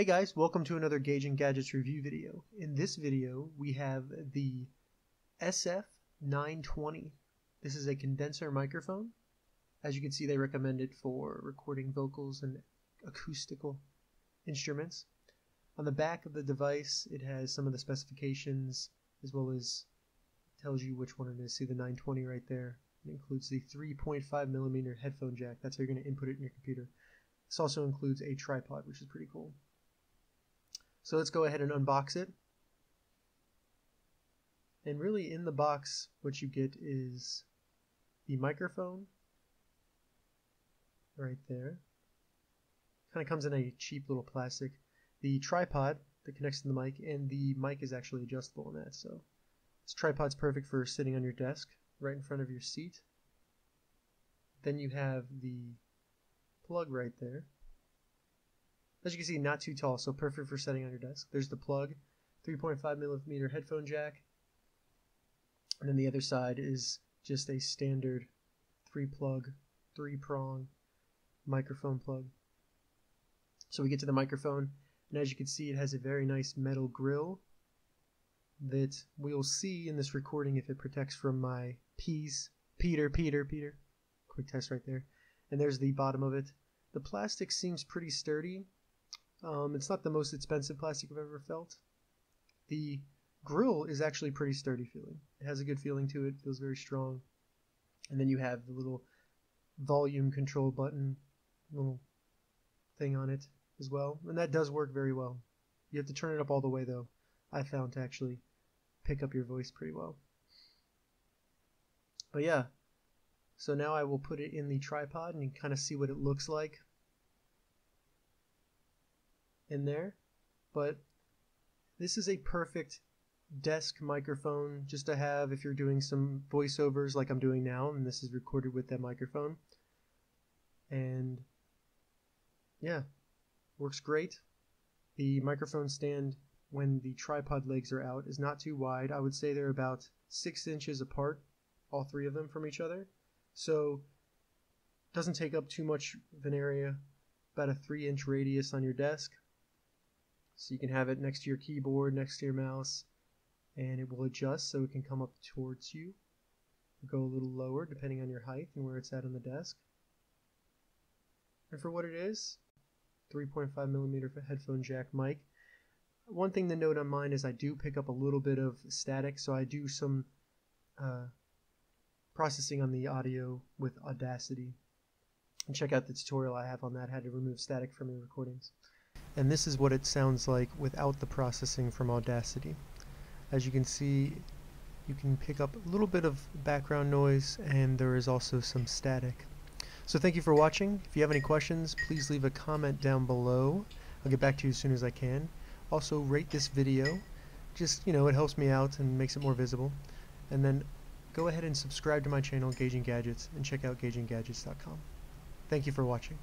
Hey guys, welcome to another Gauging Gadgets review video. In this video, we have the SF920. This is a condenser microphone. As you can see, they recommend it for recording vocals and acoustical instruments. On the back of the device, it has some of the specifications as well as tells you which one it is. See the 920 right there. It includes the 3.5 millimeter headphone jack. That's how you're going to input it in your computer. This also includes a tripod, which is pretty cool. So let's go ahead and unbox it. And really in the box, what you get is the microphone right there. Kind of comes in a cheap little plastic. The tripod that connects to the mic, and the mic is actually adjustable in that. So this tripod's perfect for sitting on your desk right in front of your seat. Then you have the plug right there. As you can see, not too tall, so perfect for setting on your desk. There's the plug, 3.5 millimeter headphone jack. And then the other side is just a standard three plug, three prong microphone plug. So we get to the microphone, and as you can see, it has a very nice metal grill that we'll see in this recording if it protects from my P's. Peter, Peter, Peter. Quick test right there. And there's the bottom of it. The plastic seems pretty sturdy. Um, it's not the most expensive plastic I've ever felt. The grill is actually pretty sturdy feeling. It has a good feeling to it, feels very strong. And then you have the little volume control button, little thing on it as well. And that does work very well. You have to turn it up all the way though, I found to actually pick up your voice pretty well. But yeah, so now I will put it in the tripod and you kind of see what it looks like in there. But this is a perfect desk microphone just to have if you're doing some voiceovers like I'm doing now and this is recorded with that microphone. And yeah, works great. The microphone stand when the tripod legs are out is not too wide. I would say they're about six inches apart, all three of them from each other. So doesn't take up too much of an area, about a three inch radius on your desk. So you can have it next to your keyboard, next to your mouse, and it will adjust so it can come up towards you. Go a little lower depending on your height and where it's at on the desk. And for what it is, 3.5 millimeter headphone jack mic. One thing to note on mine is I do pick up a little bit of static, so I do some uh, processing on the audio with Audacity. And check out the tutorial I have on that, how to remove static from your recordings. And this is what it sounds like without the processing from Audacity. As you can see, you can pick up a little bit of background noise and there is also some static. So thank you for watching. If you have any questions, please leave a comment down below. I'll get back to you as soon as I can. Also rate this video. Just, you know, it helps me out and makes it more visible. And then go ahead and subscribe to my channel, Gauging Gadgets, and check out gauginggadgets.com. Thank you for watching.